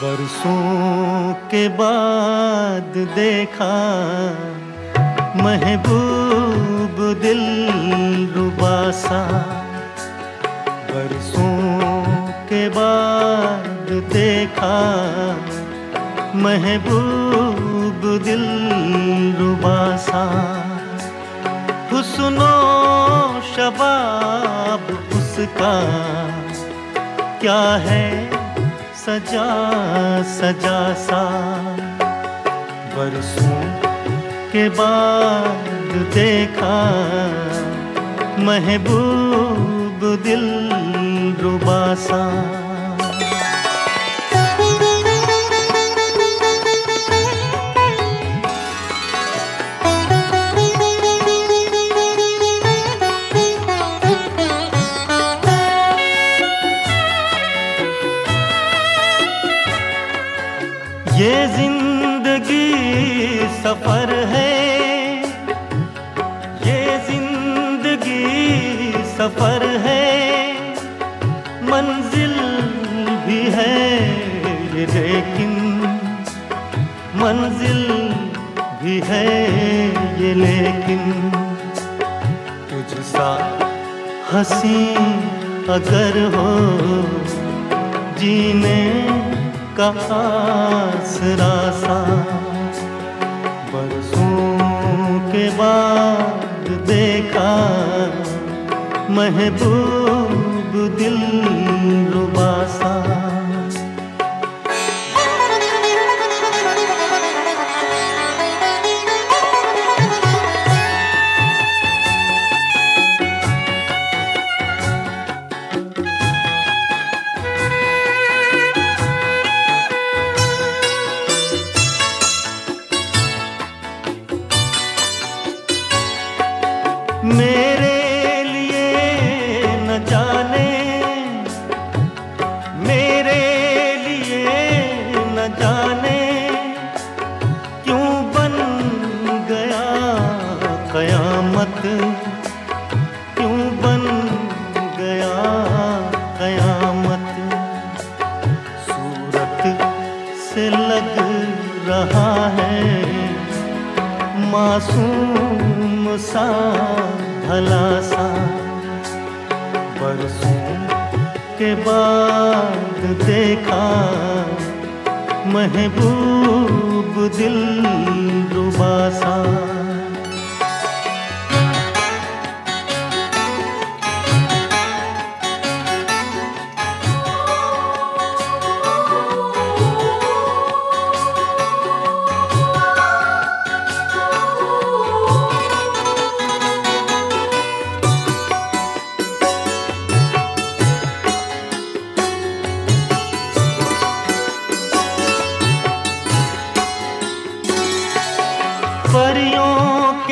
बरसों के बाद देखा, महबूब दिल रुबासा। बरसों के बाद देखा, महबूब दिल रुबासा। हुस्नो शबाब उसका, क्या है सजा सजा सा। बरसों के बाद देखा महबूब दिल रुबासा सफ़र है। ये ज़िंदगी सफ़र है। मंजिल भी है लेकिन मंजिल भी है ये लेकिन तुझसा हँसी अगर हो, जीने का आसरा सा बाद देखा महबूब दिल रुबासा। जाने मेरे लिए न जाने क्यों बन गया कयामत? क्यों बन गया कयामत? सूरत से लग रहा है मासूम सा, भला सा। बरसों के बाद देखा। महबूब दिल रुबासा।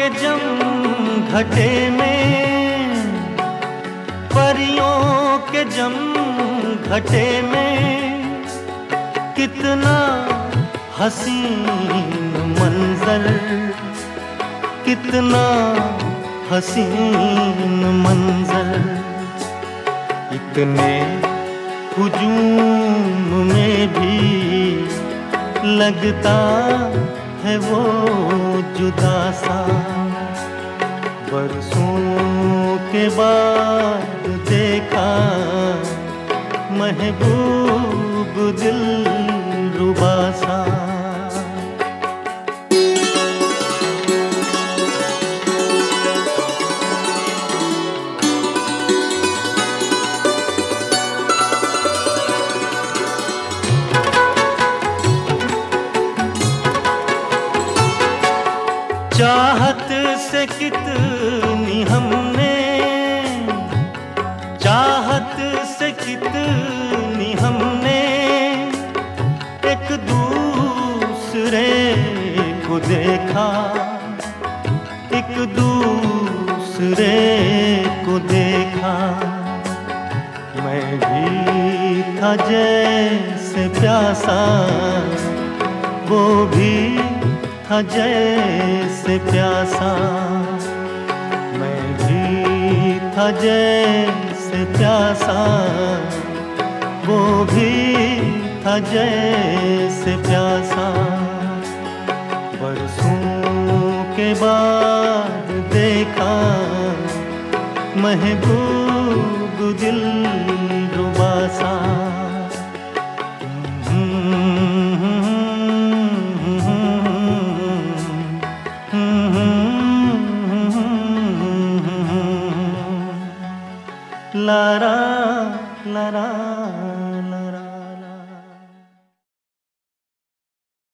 जम घटे में, परियों के जम घटे में, कितना हसीन मंजर, कितना हसीन मंजर। इतने हुजूम में भी लगता है वो जुदा सा। बरसों के बाद देखा महबूब दिल रुबासा चाहत से कितनी हमने, चाहत से कितनी हमने, एक दूसरे को देखा, एक दूसरे को देखा। मैं भी था जैसे प्यासा, वो भी था जैसे प्यासा। मैं भी था जैसे प्यासा। वो भी था जैसे प्यासा। बरसों के बाद देखा। महबूब दिल रुबासा। नार